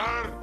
Yeter!